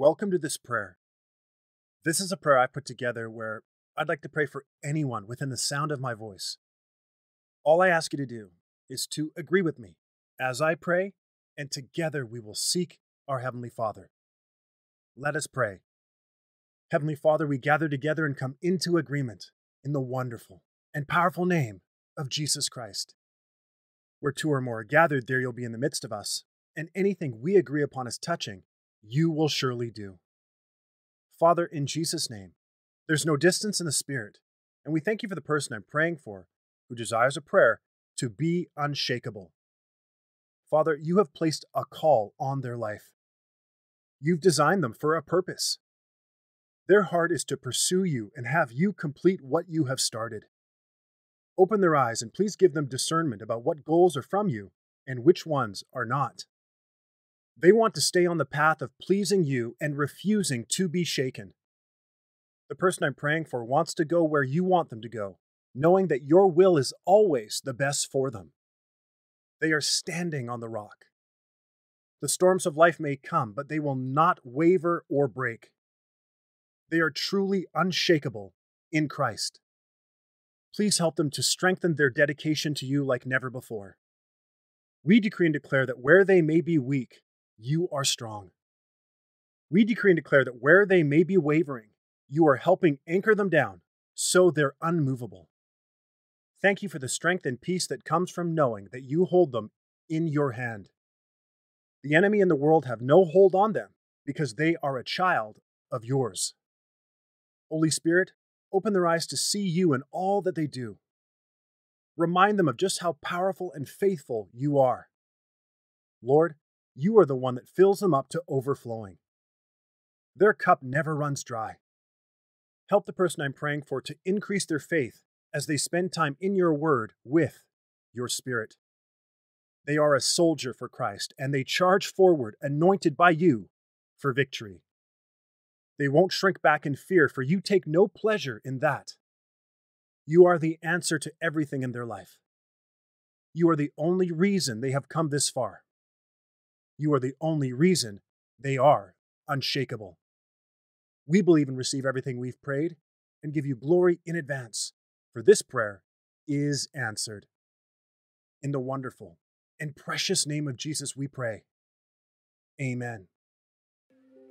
Welcome to this prayer. This is a prayer I put together where I'd like to pray for anyone within the sound of my voice. All I ask you to do is to agree with me as I pray, and together we will seek our Heavenly Father. Let us pray. Heavenly Father, we gather together and come into agreement in the wonderful and powerful name of Jesus Christ. Where two or more are gathered, there you'll be in the midst of us, and anything we agree upon as touching, you will surely do. Father, in Jesus' name, there's no distance in the Spirit, and we thank you for the person I'm praying for who desires a prayer to be unshakable. Father, you have placed a call on their life. You've designed them for a purpose. Their heart is to pursue you and have you complete what you have started. Open their eyes and please give them discernment about what goals are from you and which ones are not. They want to stay on the path of pleasing you and refusing to be shaken. The person I'm praying for wants to go where you want them to go, knowing that your will is always the best for them. They are standing on the rock. The storms of life may come, but they will not waver or break. They are truly unshakable in Christ. Please help them to strengthen their dedication to you like never before. We decree and declare that where they may be weak, you are strong. We decree and declare that where they may be wavering, you are helping anchor them down so they're unmovable. Thank you for the strength and peace that comes from knowing that you hold them in your hand. The enemy and the world have no hold on them because they are a child of yours. Holy Spirit, open their eyes to see you in all that they do. Remind them of just how powerful and faithful you are. Lord, you are the one that fills them up to overflowing. Their cup never runs dry. Help the person I'm praying for to increase their faith as they spend time in your word with your spirit. They are a soldier for Christ, and they charge forward, anointed by you, for victory. They won't shrink back in fear, for you take no pleasure in that. You are the answer to everything in their life. You are the only reason they have come this far. You are the only reason they are unshakable. We believe and receive everything we've prayed and give you glory in advance, for this prayer is answered. In the wonderful and precious name of Jesus, we pray. Amen.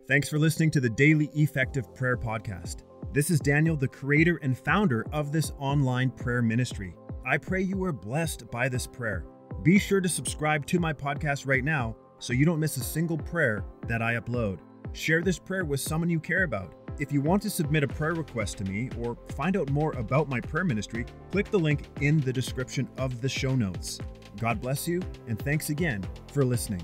Thanks for listening to the Daily Effective Prayer Podcast. This is Daniel, the creator and founder of this online prayer ministry. I pray you are blessed by this prayer. Be sure to subscribe to my podcast right now so you don't miss a single prayer that I upload. Share this prayer with someone you care about. If you want to submit a prayer request to me or find out more about my prayer ministry, click the link in the description of the show notes. God bless you, and thanks again for listening.